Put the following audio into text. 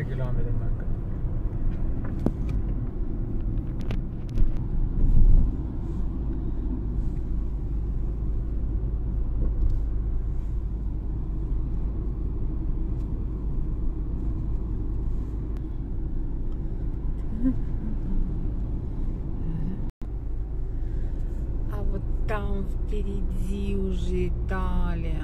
kilomeetrit mängib. А вот там впереди уже Италия.